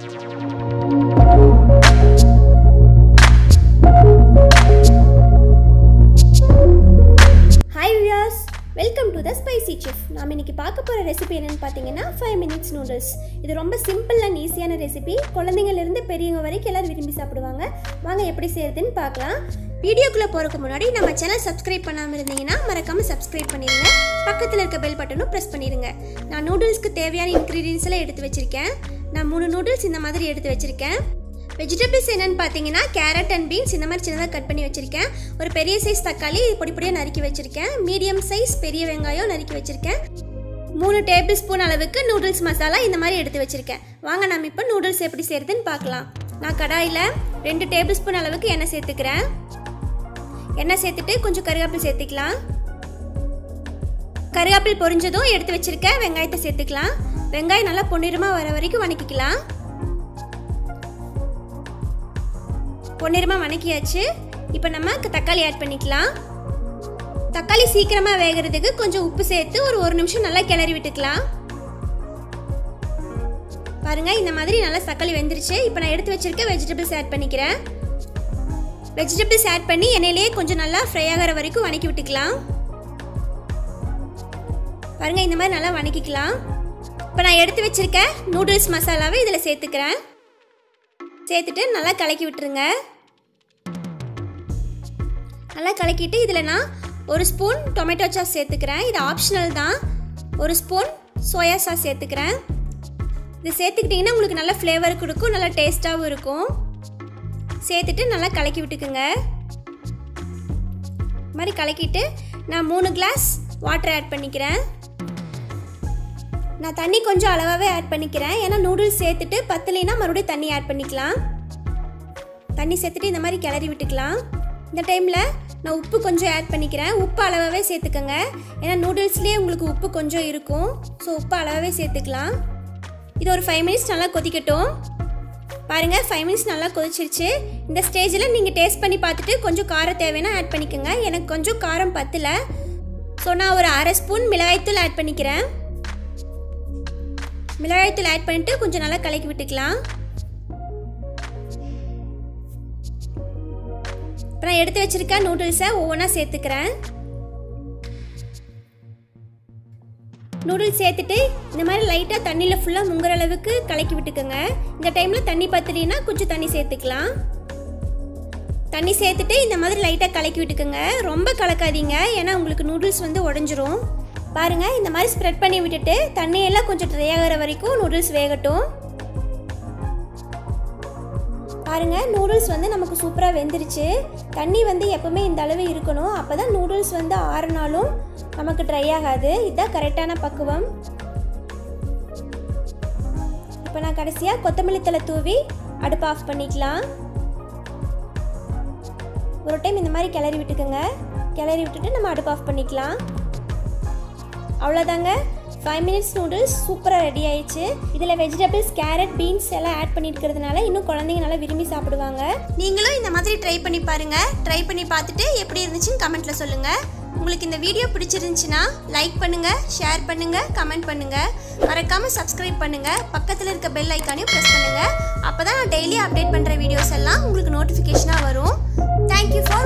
Hi Vyas welcome to the spicy chef நாம் இன்னைக்கு பார்க்க போகிற ரெசிபி என்னென்னு பார்த்தீங்கன்னா ஃபைவ் மினிட்ஸ் நூடுல்ஸ் இது ரொம்ப சிம்பிள் அண்ட் ஈஸியான ரெசிபி குழந்தைங்கள்லேருந்து பெரியவங்க வரைக்கும் எல்லாரும் விரும்பி சாப்பிடுவாங்க. வாங்க எப்படி செய்யறதுன்னு பார்க்கலாம். வீடியோக்குள்ளே போகிறதுக்கு முன்னாடி நம்ம சேனல் சப்ஸ்கிரைப் பண்ணாமல் இருந்தீங்கன்னா மறக்காமல் சப்ஸ்கிரைப் பண்ணிடுங்க. பக்கத்தில் இருக்க பெல் பட்டனும் ப்ரெஸ் பண்ணிடுங்க. நான் நூடுல்ஸ்க்கு தேவையான இன்க்ரீடியன்ஸ் எல்லாம் எடுத்து வச்சுருக்கேன். நான் மூணு நூடுல்ஸ் இந்த மாதிரி எடுத்து வச்சுருக்கேன். வெஜிடபிள்ஸ் என்னென்னு பார்த்தீங்கன்னா கேரட் அண்ட் பீன்ஸ் இந்த மாதிரி சின்னதாக கட் பண்ணி வச்சுருக்கேன். ஒரு பெரிய சைஸ் தக்காளி பொடி பொடியாக நறுக்கி வச்சுருக்கேன். மீடியம் சைஸ் பெரிய வெங்காயம் நறுக்கி வச்சுருக்கேன். மூணு டேபிள் ஸ்பூன் அளவுக்கு நூடுல்ஸ் மசாலா இந்த மாதிரி எடுத்து வச்சுருக்கேன். வாங்க நம்ம இப்போ நூடுல்ஸ் எப்படி செய்கிறதுன்னு பார்க்கலாம். நான் கடாயில் ரெண்டு டேபிள் ஸ்பூன் அளவுக்கு எண்ணெய் சேர்த்துக்கிறேன். எண்ணெய் சேர்த்துட்டு கொஞ்சம் கருவேப்பில் சேர்த்துக்கலாம். கருவேப்பில் பொரிஞ்சதும் எடுத்து வச்சுருக்க வெங்காயத்தை சேர்த்துக்கலாம். வெங்காயம் நல்லா பொன்னிறமாக வர வரைக்கும் வணக்கிக்கலாம். பொன்னிறமாக வணக்கியாச்சு. இப்போ நம்ம தக்காளி ஆட் பண்ணிக்கலாம். தக்காளி சீக்கிரமாக வேகிறதுக்கு கொஞ்சம் உப்பு சேர்த்து ஒரு ஒரு நிமிஷம் நல்லா கிளறி விட்டுக்கலாம். பாருங்கள் இந்த மாதிரி நல்லா தக்காளி வெந்துருச்சு. இப்போ நான் எடுத்து வச்சுருக்க வெஜிடபிள்ஸ் ஆட் பண்ணிக்கிறேன். வெஜிடபிள்ஸ் ஆட் பண்ணி எண்ணெயிலேயே கொஞ்சம் நல்லா ஃப்ரை ஆகிற வரைக்கும் வணக்கி விட்டுக்கலாம். பாருங்க இந்த மாதிரி நல்லா வணக்கிக்கலாம். இப்போ நான் எடுத்து வச்சிருக்க நூடுல்ஸ் மசாலாவை இதில் சேர்த்துக்கிறேன். சேர்த்துட்டு நல்லா கலக்கி விட்டுருங்க. நல்லா கலக்கிட்டு இதில் நான் ஒரு ஸ்பூன் டொமேட்டோ சாஸ் சேர்த்துக்கிறேன். இது ஆப்ஷனல் தான். ஒரு ஸ்பூன் சோயா சாஸ் சேர்த்துக்கிறேன். இது சேர்த்துக்கிட்டிங்கன்னா உங்களுக்கு நல்ல ஃப்ளேவர் கொடுக்கும் நல்லா டேஸ்ட்டாகவும் இருக்கும். சேர்த்துட்டு நல்லா கலக்கி விட்டுக்குங்க. இது மாதிரி கலக்கிட்டு நான் மூணு கிளாஸ் வாட்டர் ஆட் பண்ணிக்கிறேன். நான் தண்ணி கொஞ்சம் அளவாகவே ஆட் பண்ணிக்கிறேன். ஏன்னா நூடுல்ஸ் சேர்த்துட்டு பத்தலைன்னா மறுபடியும் தண்ணி ஆட் பண்ணிக்கலாம். தண்ணி சேர்த்துட்டு இந்த மாதிரி கிளறி விட்டுக்கலாம். இந்த டைமில் நான் உப்பு கொஞ்சம் ஆட் பண்ணிக்கிறேன். உப்பு அளவாகவே சேர்த்துக்கோங்க. ஏன்னா நூடுல்ஸ்லேயே உங்களுக்கு உப்பு கொஞ்சம் இருக்கும். ஸோ உப்பு அளவாகவே சேர்த்துக்கலாம். இது ஒரு ஃபைவ் மினிட்ஸ் நல்லா கொதிக்கட்டும். பாருங்கள் ஃபைவ் மினிட்ஸ் நல்லா கொதிச்சிருச்சு. இந்த ஸ்டேஜில் நீங்கள் டேஸ்ட் பண்ணி பார்த்துட்டு கொஞ்சம் காரம் தேவைன்னா ஆட் பண்ணிக்கோங்க. எனக்கு கொஞ்சம் காரம் பத்தலை. ஸோ நான் ஒரு அரை ஸ்பூன் மிளகாய்த்தூள் ஆட் பண்ணிக்கிறேன். மிளகாய்த்தூள் ஆட் பண்ணிட்டு கொஞ்சம் நல்லா கலக்கி விட்டுக்கலாம். இப்போ நான் எடுத்து வச்சிருக்க நூடுல்ஸை ஒவ்வொன்றா சேர்த்துக்கிறேன். நூடுல்ஸ் சேர்த்துட்டு இந்த மாதிரி லைட்டாக தண்ணியில் ஃபுல்லாக முங்குற அளவுக்கு கலக்கி விட்டுக்கோங்க. இந்த டைமில் தண்ணி பத்திரினா கொஞ்சம் தண்ணி சேர்த்துக்கலாம். தண்ணி சேர்த்துட்டு இந்த மாதிரி லைட்டாக கலக்கி விட்டுக்கோங்க. ரொம்ப கலக்காதீங்க ஏன்னா உங்களுக்கு நூடுல்ஸ் வந்து உடஞ்சிரும். பாருங்கள் இந்த மாதிரி ஸ்ப்ரெட் பண்ணி விட்டுட்டு தண்ணியெல்லாம் கொஞ்சம் ட்ரை ஆகிற வரைக்கும் நூடுல்ஸ் வேகட்டும். பாருங்கள் நூடுல்ஸ் வந்து நமக்கு சூப்பராக வெந்துருச்சு. தண்ணி வந்து எப்போவுமே இந்த அளவு இருக்கணும். அப்போ தான் நூடுல்ஸ் வந்து ஆறுனாலும் நமக்கு ட்ரை ஆகாது. இதுதான் கரெக்டான பக்குவம். இப்போ நான் கடைசியாக கொத்தமல்லி தலை தூவி அடுப்பு ஆஃப் பண்ணிக்கலாம். ஒரு டைம் இந்த மாதிரி கிளறி விட்டுக்கோங்க. கிளறி விட்டுட்டு நம்ம அடுப்பு ஆஃப் பண்ணிக்கலாம். அவ்வளோதாங்க ஃபைவ் மினிட்ஸ் நூடுல்ஸ் சூப்பராக ரெடி ஆயிடுச்சு. இதில் வெஜிடபிள்ஸ் கேரட் பீன்ஸ் எல்லாம் ஆட் பண்ணியிருக்கிறதுனால இன்னும் குழந்தைங்க நல்லா விரும்பி சாப்பிடுவாங்க. நீங்களும் இந்த மாதிரி ட்ரை பண்ணி பாருங்கள் ட்ரை பண்ணி பார்த்துட்டு எப்படி இருந்துச்சுன்னு கமெண்ட்ல சொல்லுங்கள் உங்களுக்கு இந்த வீடியோ பிடிச்சிருந்துச்சுன்னா லைக் பண்ணுங்கள் ஷேர் பண்ணுங்கள் கமெண்ட் பண்ணுங்கள் மறக்காமல் சப்ஸ்கிரைப் பண்ணுங்கள் பக்கத்தில் இருக்க பெல் ஐக்கானையும் ப்ரெஸ் பண்ணுங்கள் அப்போ தான் நான் டெய்லி அப்டேட் பண்ணுற வீடியோஸ் எல்லாம் உங்களுக்கு நோட்டிஃபிகேஷனாக வரும். Thank you for